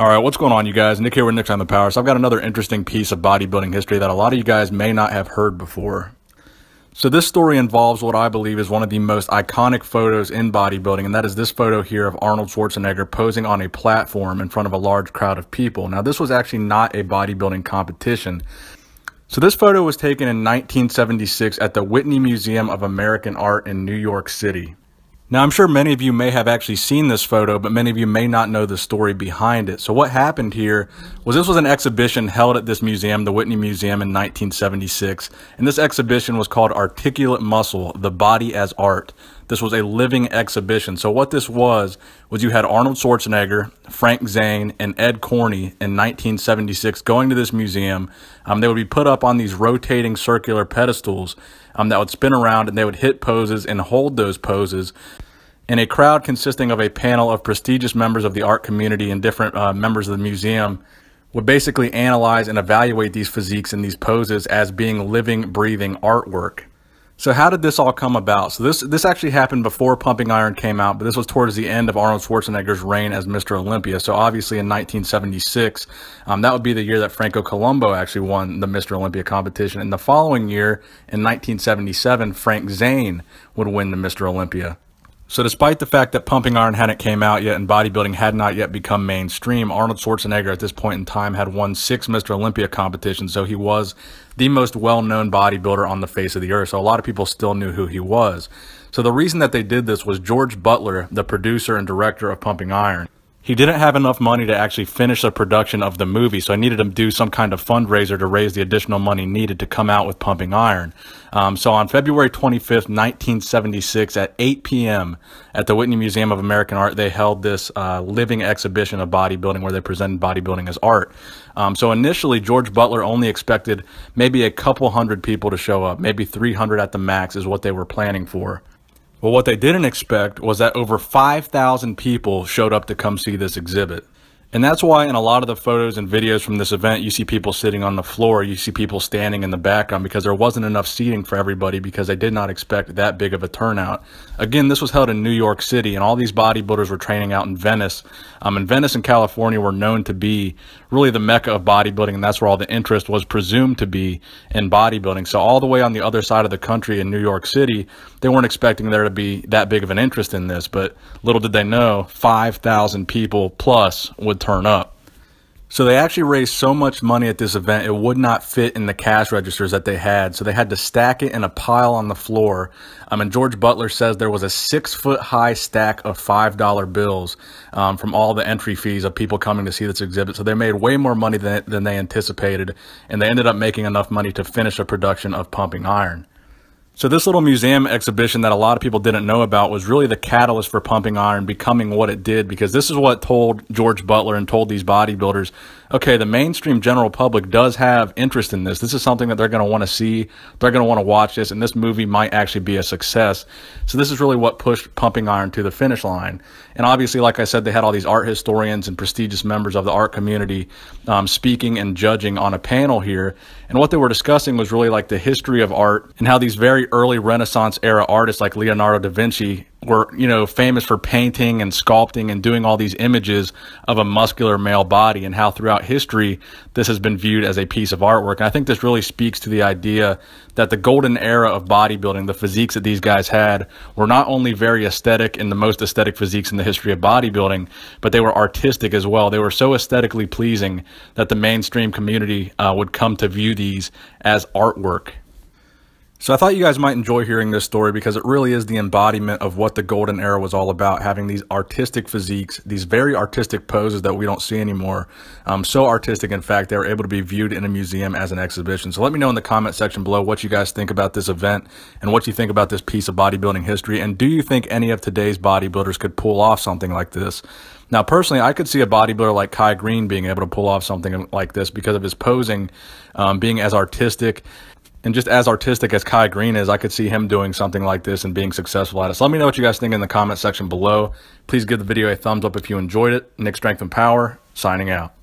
All right, what's going on, you guys? Nick here with Nick's on the Power. So I've got another interesting piece of bodybuilding history that a lot of you guys may not have heard before. So this story involves what I believe is one of the most iconic photos in bodybuilding, and that is this photo here of Arnold Schwarzenegger posing on a platform in front of a large crowd of people. Now, this was actually not a bodybuilding competition. So this photo was taken in 1976 at the Whitney Museum of American Art in New York City. Now, I'm sure many of you may have actually seen this photo, but many of you may not know the story behind it. So what happened here was this was an exhibition held at this museum, the Whitney Museum in 1976. And this exhibition was called Articulate Muscle, the Body as Art. This was a living exhibition. So what this was, was you had Arnold Schwarzenegger, Frank Zane, and Ed Corney in 1976 going to this museum. Um, they would be put up on these rotating circular pedestals um, that would spin around and they would hit poses and hold those poses in a crowd consisting of a panel of prestigious members of the art community and different uh, members of the museum would basically analyze and evaluate these physiques and these poses as being living, breathing artwork. So how did this all come about? So this this actually happened before Pumping Iron came out, but this was towards the end of Arnold Schwarzenegger's reign as Mr. Olympia. So obviously in 1976, um, that would be the year that Franco Columbu actually won the Mr. Olympia competition. And the following year, in 1977, Frank Zane would win the Mr. Olympia. So despite the fact that pumping iron hadn't came out yet and bodybuilding had not yet become mainstream, Arnold Schwarzenegger at this point in time had won six Mr. Olympia competitions, so he was the most well-known bodybuilder on the face of the earth. So a lot of people still knew who he was. So the reason that they did this was George Butler, the producer and director of Pumping Iron, he didn't have enough money to actually finish the production of the movie, so I needed to do some kind of fundraiser to raise the additional money needed to come out with Pumping Iron. Um, so on February 25th, 1976, at 8 p.m. at the Whitney Museum of American Art, they held this uh, living exhibition of bodybuilding where they presented bodybuilding as art. Um, so initially, George Butler only expected maybe a couple hundred people to show up, maybe 300 at the max is what they were planning for. Well, what they didn't expect was that over 5,000 people showed up to come see this exhibit. And that's why in a lot of the photos and videos from this event, you see people sitting on the floor, you see people standing in the background because there wasn't enough seating for everybody because they did not expect that big of a turnout. Again, this was held in New York City and all these bodybuilders were training out in Venice. Um, and Venice and California were known to be really the mecca of bodybuilding and that's where all the interest was presumed to be in bodybuilding. So all the way on the other side of the country in New York City, they weren't expecting there to be that big of an interest in this, but little did they know, 5,000 people plus would turn up. So they actually raised so much money at this event, it would not fit in the cash registers that they had. So they had to stack it in a pile on the floor. Um, and George Butler says there was a six foot high stack of $5 bills um, from all the entry fees of people coming to see this exhibit. So they made way more money than, than they anticipated. And they ended up making enough money to finish a production of Pumping Iron. So this little museum exhibition that a lot of people didn't know about was really the catalyst for pumping iron becoming what it did because this is what told George Butler and told these bodybuilders okay, the mainstream general public does have interest in this. This is something that they're going to want to see. They're going to want to watch this, and this movie might actually be a success. So this is really what pushed Pumping Iron to the finish line. And obviously, like I said, they had all these art historians and prestigious members of the art community um, speaking and judging on a panel here. And what they were discussing was really like the history of art and how these very early Renaissance era artists like Leonardo da Vinci were, you know, famous for painting and sculpting and doing all these images of a muscular male body and how throughout history this has been viewed as a piece of artwork. And I think this really speaks to the idea that the golden era of bodybuilding, the physiques that these guys had, were not only very aesthetic and the most aesthetic physiques in the history of bodybuilding, but they were artistic as well. They were so aesthetically pleasing that the mainstream community uh, would come to view these as artwork. So I thought you guys might enjoy hearing this story because it really is the embodiment of what the golden era was all about, having these artistic physiques, these very artistic poses that we don't see anymore. Um, so artistic, in fact, they were able to be viewed in a museum as an exhibition. So let me know in the comment section below what you guys think about this event and what you think about this piece of bodybuilding history. And do you think any of today's bodybuilders could pull off something like this? Now, personally, I could see a bodybuilder like Kai Greene being able to pull off something like this because of his posing, um, being as artistic and just as artistic as Kai Greene is, I could see him doing something like this and being successful at it. So let me know what you guys think in the comment section below. Please give the video a thumbs up if you enjoyed it. Nick Strength and Power, signing out.